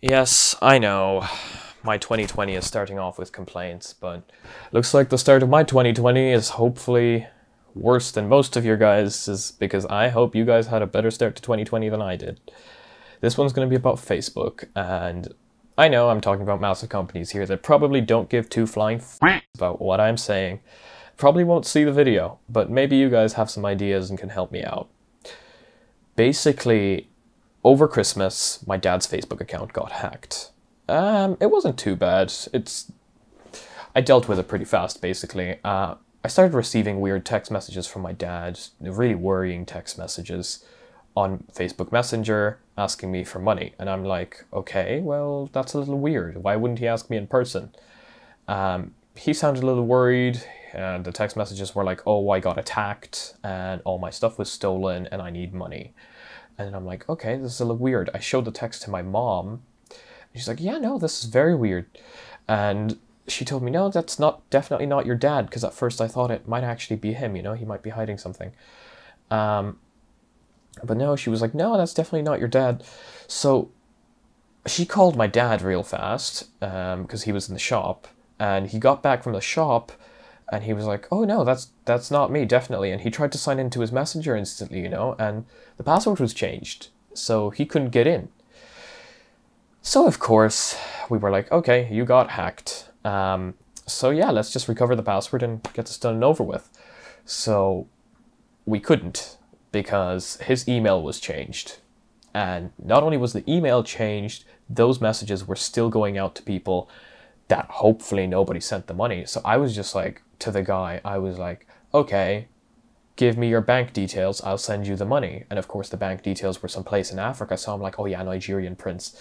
Yes, I know. My 2020 is starting off with complaints, but looks like the start of my 2020 is hopefully worse than most of your guys is because I hope you guys had a better start to 2020 than I did. This one's going to be about Facebook and I know I'm talking about massive companies here that probably don't give two flying about what I'm saying. Probably won't see the video, but maybe you guys have some ideas and can help me out. Basically, over Christmas, my dad's Facebook account got hacked. Um, it wasn't too bad. It's I dealt with it pretty fast, basically. Uh, I started receiving weird text messages from my dad, really worrying text messages on Facebook Messenger asking me for money. And I'm like, okay, well, that's a little weird. Why wouldn't he ask me in person? Um, he sounded a little worried, and the text messages were like, oh, I got attacked, and all my stuff was stolen, and I need money. And I'm like, okay, this is a little weird. I showed the text to my mom. She's like, yeah, no, this is very weird. And she told me, no, that's not definitely not your dad. Because at first I thought it might actually be him. You know, he might be hiding something. Um, but no, she was like, no, that's definitely not your dad. So she called my dad real fast because um, he was in the shop. And he got back from the shop and he was like, "Oh no, that's that's not me, definitely." And he tried to sign into his messenger instantly, you know, and the password was changed, so he couldn't get in. So of course, we were like, "Okay, you got hacked." Um, so yeah, let's just recover the password and get this done and over with. So we couldn't because his email was changed. And not only was the email changed, those messages were still going out to people that hopefully nobody sent the money. So I was just like, to the guy, I was like, okay, give me your bank details, I'll send you the money. And of course, the bank details were someplace in Africa, so I'm like, oh yeah, Nigerian prince.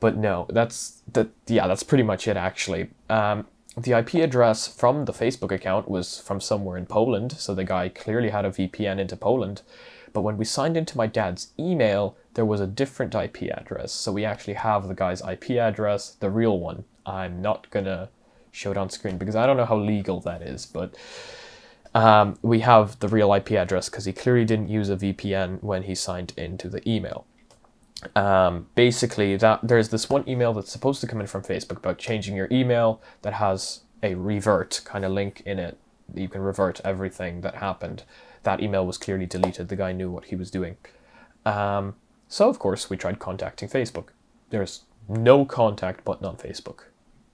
But no, that's that. Yeah, that's pretty much it. Actually, um, the IP address from the Facebook account was from somewhere in Poland, so the guy clearly had a VPN into Poland. But when we signed into my dad's email, there was a different IP address. So we actually have the guy's IP address, the real one. I'm not gonna show it on screen because I don't know how legal that is, but um, we have the real IP address because he clearly didn't use a VPN when he signed into the email. Um, basically, that there's this one email that's supposed to come in from Facebook about changing your email that has a revert kind of link in it. You can revert everything that happened. That email was clearly deleted. The guy knew what he was doing. Um, so, of course, we tried contacting Facebook. There's no contact button on Facebook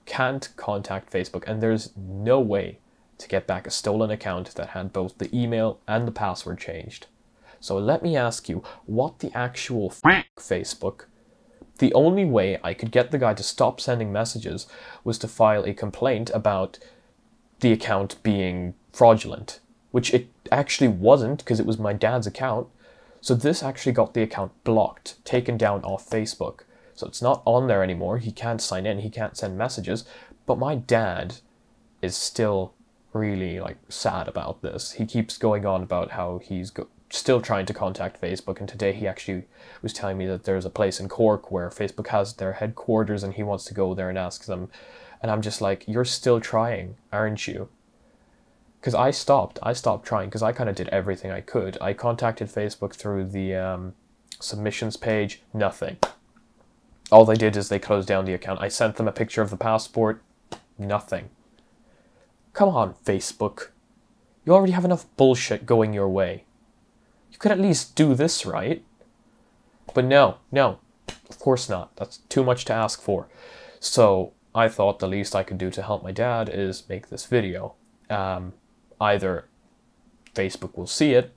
can't contact Facebook, and there's no way to get back a stolen account that had both the email and the password changed. So let me ask you, what the actual Facebook? The only way I could get the guy to stop sending messages was to file a complaint about the account being fraudulent, which it actually wasn't because it was my dad's account. So this actually got the account blocked, taken down off Facebook. So it's not on there anymore. He can't sign in, he can't send messages. But my dad is still really like sad about this. He keeps going on about how he's go- still trying to contact Facebook and today he actually was telling me that there's a place in Cork where Facebook has their headquarters and he wants to go there and ask them. And I'm just like, you're still trying, aren't you? Because I stopped. I stopped trying because I kind of did everything I could. I contacted Facebook through the um, submissions page, nothing. All they did is they closed down the account. I sent them a picture of the passport. Nothing. Come on, Facebook. You already have enough bullshit going your way. You could at least do this right. But no, no, of course not. That's too much to ask for. So I thought the least I could do to help my dad is make this video. Um, either Facebook will see it.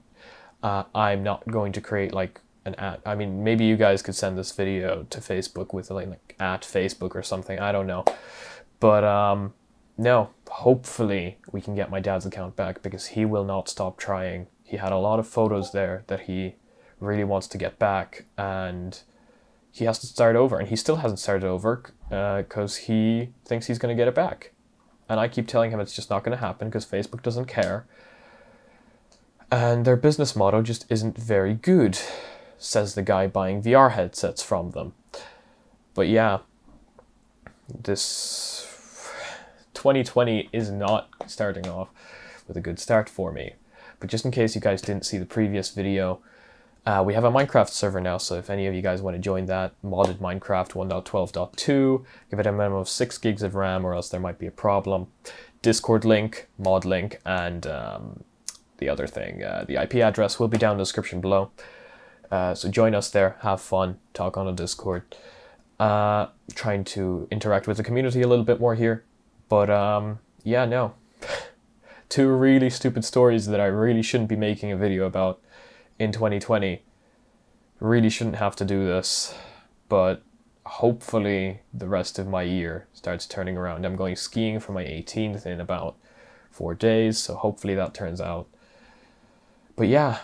Uh, I'm not going to create like an at. I mean, maybe you guys could send this video to Facebook with like, like at Facebook or something. I don't know, but um, no. Hopefully, we can get my dad's account back because he will not stop trying. He had a lot of photos there that he really wants to get back, and he has to start over, and he still hasn't started over because uh, he thinks he's going to get it back. And I keep telling him it's just not going to happen because Facebook doesn't care. And their business model just isn't very good says the guy buying VR headsets from them. But yeah, this 2020 is not starting off with a good start for me. But just in case you guys didn't see the previous video, Uh, we have a Minecraft server now, so if any of you guys want to join that, modded Minecraft 1.12.2, give it a minimum of 6 gigs of RAM or else there might be a problem. Discord link, mod link, and um, the other thing, uh, the IP address will be down in the description below. Uh, so join us there, have fun, talk on a Discord. Uh, trying to interact with the community a little bit more here. But um, yeah, no. Two really stupid stories that I really shouldn't be making a video about in 2020. Really shouldn't have to do this, but hopefully the rest of my year starts turning around. I'm going skiing for my 18th in about four days, so hopefully that turns out. But yeah,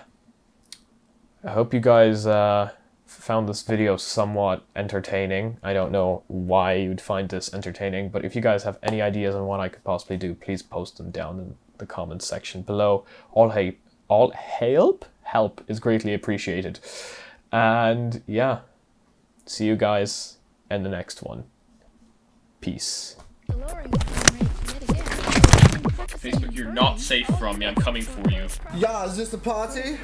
I hope you guys uh, found this video somewhat entertaining. I don't know why you'd find this entertaining, but if you guys have any ideas on what I could possibly do, please post them down in the comments section below. All help, all help help is greatly appreciated. And yeah, see you guys in the next one. Peace. Facebook, you're not safe from me. I'm coming for you. Yeah, is this a party?